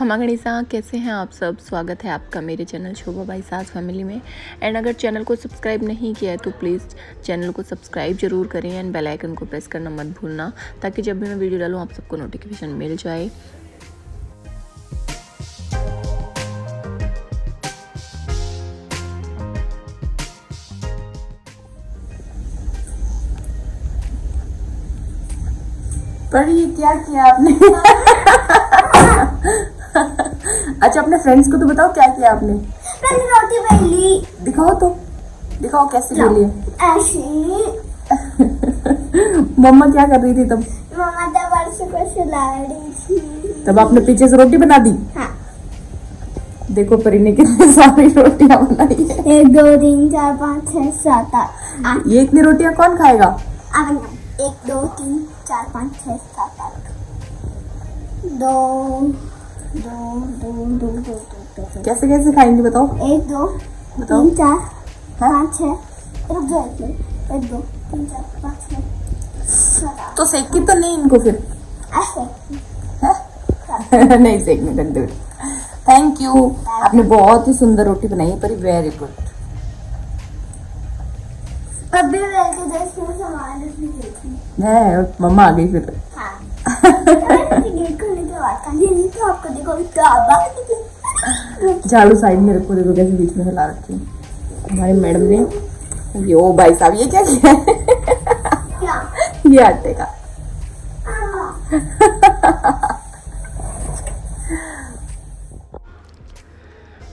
खमा गणिसा कैसे हैं आप सब? स्वागत है आपका मेरे चैनल शोभा बाई सास फैमिली में। एंड अगर चैनल को सब्सक्राइब नहीं किया है तो प्लीज़ चैनल को सब्सक्राइब ज़रूर करें एंड बेल आइकन को प्रेस करना मत भूलना, ताकि जब भी मैं वीडियो डालूँ, आप सबको नोटिफिकेशन मिल जाए। पर ये क्या किया आपने? अच्छा अपने फ्रेंड्स को तो बताओ क्या किया आपने? मैंने रोटी बेली दिखाओ तो। दिखाओ कैसे बेली ऐसी मम्मा क्या कर रही थी तब? मम्मा तब वर्ष को सुला रही थी। तब आपने पीछे से रोटी बना दी? हाँ। देखो परी ने कितनी सारी रोटियाँ बनाई है। एक दो तीन चार पाँच छह सात आठ। आठ ये इतनी रोटियाँ कौन खाएगा? एक दो तीन चार पाँच छह सात आठ। दो दो दो दो दो कैसे कैसे खाएँगे बताओ एक दो बताओ चार हाँ? पाँच छह रुक जाओ एक दो तीन चार पाँच आठ तो सेकी तो नहीं इनको फिर नहीं सेकने कर दो थैंक यू आपने बहुत ही सुंदर रोटी बनाई है परी वेरी गुड अभी है मम्मा आ गई फिर हाँ गेट खोलने के बाद का ये नहीं तो आपको देखो झाड़ू साइड में रखो देखो कैसे बीच में हिला रखी है। हमारे मैडम ने ये ओ भाई साहब ये क्या किया है? ये आटे का।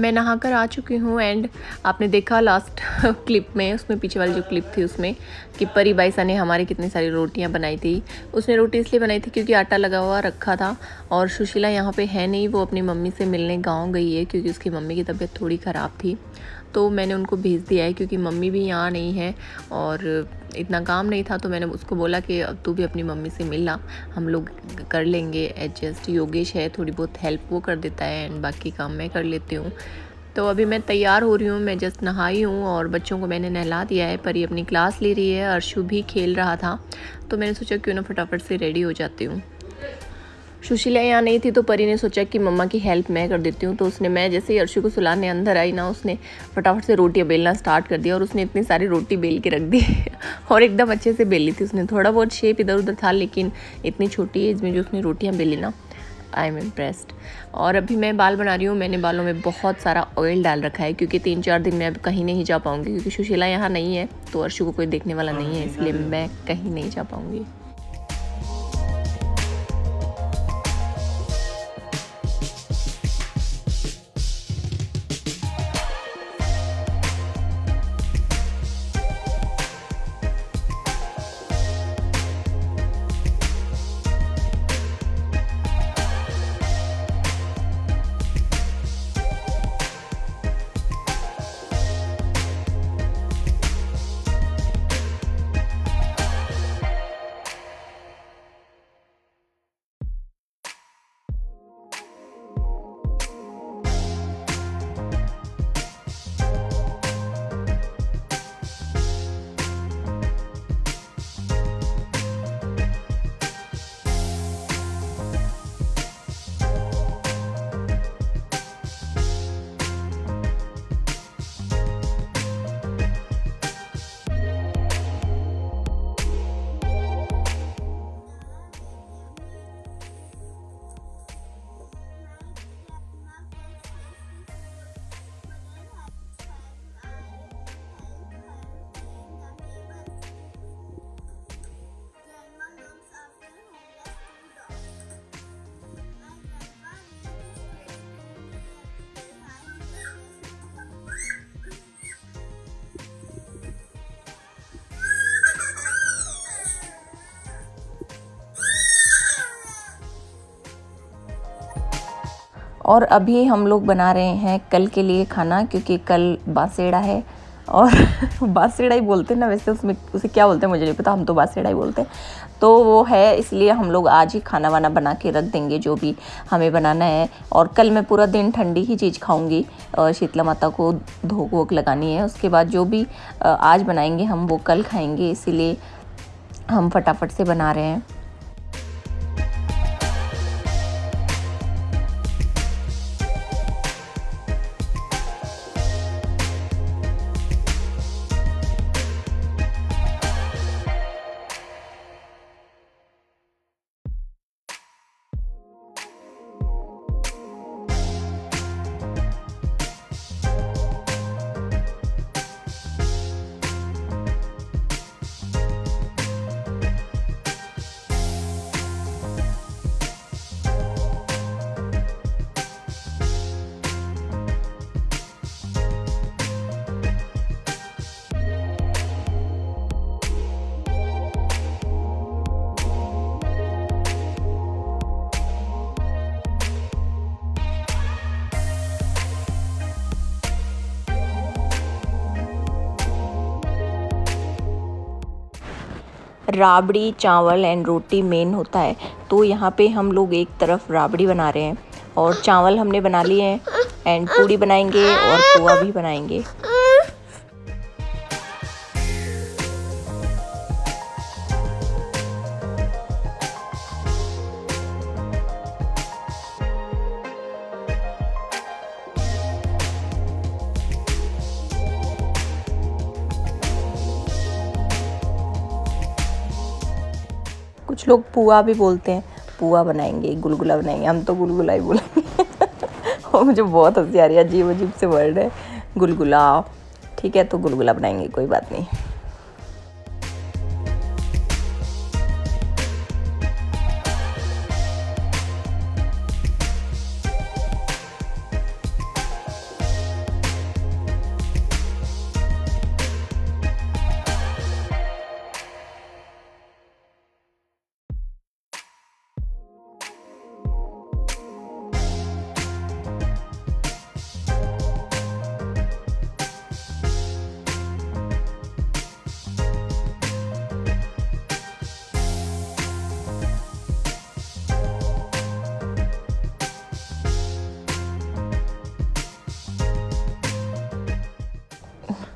मैं नहा कर आ चुकी हूँ एंड आपने देखा लास्ट क्लिप में, उसमें पीछे वाली जो क्लिप थी उसमें कि परी बाईसा ने हमारी कितनी सारी रोटियाँ बनाई थी। उसने रोटी इसलिए बनाई थी क्योंकि आटा लगा हुआ रखा था और सुशीला यहाँ पे है नहीं, वो अपनी मम्मी से मिलने गाँव गई है क्योंकि उसकी मम्मी की तबीयत थोड़ी ख़राब थी। तो मैंने उनको भेज दिया है क्योंकि मम्मी भी यहाँ नहीं है और इतना काम नहीं था तो मैंने उसको बोला कि अब तू भी अपनी मम्मी से मिलना हम लोग कर लेंगे एडजस्ट योगेश है, थोड़ी बहुत हेल्प वो कर देता है एंड बाकी काम मैं कर लेती हूँ। तो अभी मैं तैयार हो रही हूँ, मैं जस्ट नहाई हूँ और बच्चों को मैंने नहला दिया है, परी अपनी क्लास ले रही है, अर्शु भी खेल रहा था तो मैंने सोचा क्यों ना फटाफट से रेडी हो जाती हूँ। सुशीला यहाँ नहीं थी तो परी ने सोचा कि मम्मा की हेल्प मैं कर देती हूँ। तो उसने मैं जैसे ही अर्शु को सुलाने अंदर आई ना उसने फटाफट से रोटियाँ बेलना स्टार्ट कर दिया और उसने इतनी सारी रोटी बेल के रख दी और एकदम अच्छे से बेली थी उसने। थोड़ा बहुत शेप इधर उधर था लेकिन इतनी छोटी एज में जो उसने रोटियाँ बेली ना आई एम इम्प्रेस्ड और अभी मैं बाल बना रही हूँ मैंने बालों में बहुत सारा ऑयल डाल रखा है क्योंकि तीन चार दिन में अब कहीं नहीं जा पाऊँगी क्योंकि सुशीला यहाँ नहीं है तो अर्शु को कोई देखने वाला नहीं है इसलिए मैं कहीं नहीं जा पाऊँगी। और अभी हम लोग बना रहे हैं कल के लिए खाना, क्योंकि कल बासेड़ा है। और बासेड़ा ही बोलते हैं ना वैसे, उसमें उसे क्या बोलते हैं मुझे नहीं पता, हम तो बासेड़ा ही बोलते हैं। तो वो है, इसलिए हम लोग आज ही खाना वाना बना के रख देंगे, जो भी हमें बनाना है। और कल मैं पूरा दिन ठंडी ही चीज़ खाऊँगी शीतला माता को धोक वोक लगानी है। उसके बाद जो भी आज बनाएँगे हम, वो कल खाएँगे, इसीलिए हम फटाफट से बना रहे हैं। राबड़ी, चावल एंड रोटी मेन होता है। तो यहाँ पे हम लोग एक तरफ़ राबड़ी बना रहे हैं और चावल हमने बना लिए हैं एंड पूड़ी बनाएँगे और पोहा भी बनाएँगे। कुछ लोग पुआ भी बोलते हैं, पुआ बनाएँगे, गुलगुला बनाएँगे। हम तो गुलगुला ही बोलेंगे। और मुझे बहुत हँसी आ रही है अजीब अजीब से वर्ड है। गुलगुला। ठीक है तो गुलगुला बनाएँगे, कोई बात नहीं।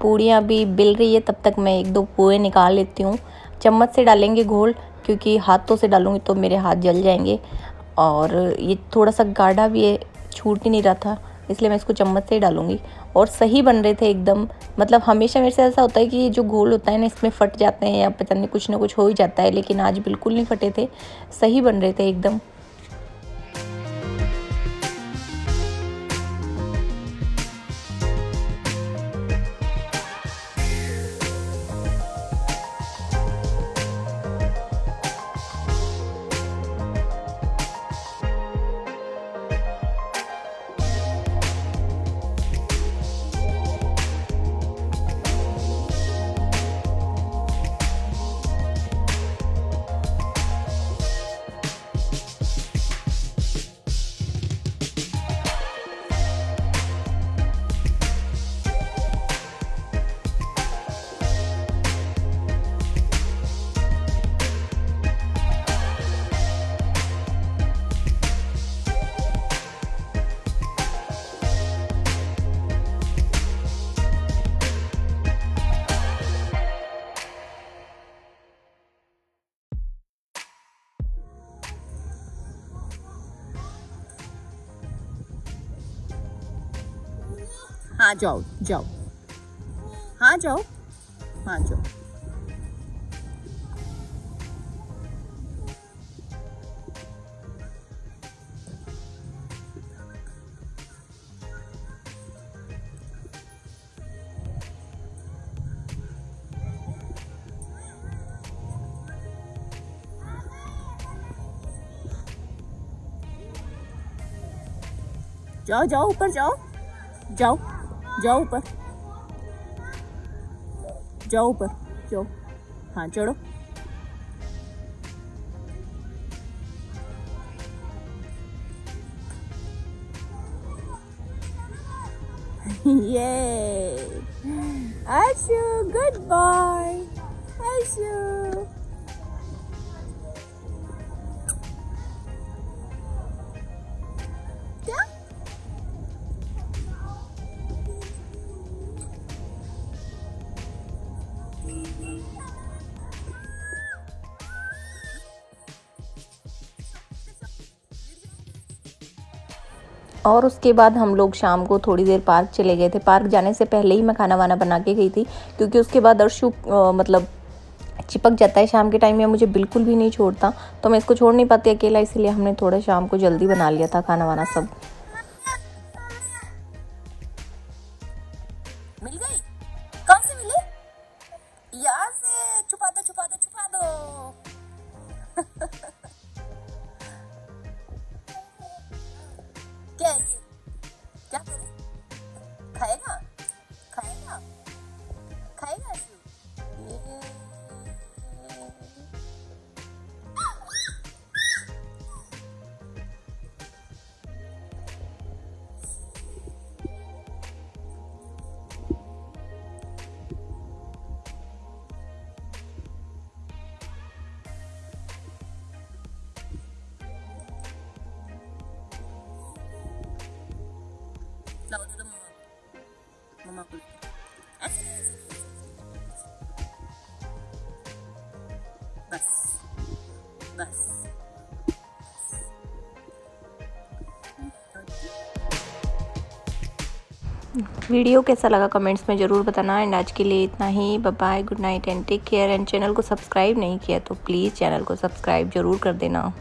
पूड़ियाँ भी बिल रही है, तब तक मैं एक दो पोहे निकाल लेती हूँ। चम्मच से डालेंगे घोल, क्योंकि हाथों से डालूँगी तो मेरे हाथ जल जाएँगे। और ये थोड़ा सा गाढ़ा भी है, छूट ही नहीं रहा था, इसलिए मैं इसको चम्मच से ही डालूँगी। और सही बन रहे थे एकदम मतलब हमेशा मेरे से ऐसा होता है कि ये जो घोल होता है ना, इसमें फट जाते हैं या पता नहीं कुछ ना कुछ हो ही जाता है, लेकिन आज बिल्कुल नहीं फटे थे। सही बन रहे थे एकदम। हाँ जाओ जाओ। हाँ जाओ। हाँ जाओ। जाओ जाओ ऊपर जाओ। जाओ। जाओ ऊपर जाओ ऊपर जाओ हाँ चढ़ो Yay! Ashu, good boy. Ashu. और उसके बाद हम लोग शाम को थोड़ी देर पार्क चले गए थे। पार्क जाने से पहले ही मैं खाना वाना बना के गई थी, क्योंकि उसके बाद अर्शु मतलब चिपक जाता है शाम के टाइम में मुझे बिल्कुल भी नहीं छोड़ता तो मैं इसको छोड़ नहीं पाती अकेला, इसीलिए हमने थोड़ा शाम को जल्दी बना लिया था खाना वाना सब। क्या है ये वीडियो कैसा लगा कमेंट्स में ज़रूर बताना। एंड आज के लिए इतना ही। Bye good night and take care and channel को सब्सक्राइब नहीं किया तो प्लीज़ चैनल को सब्सक्राइब ज़रूर कर देना।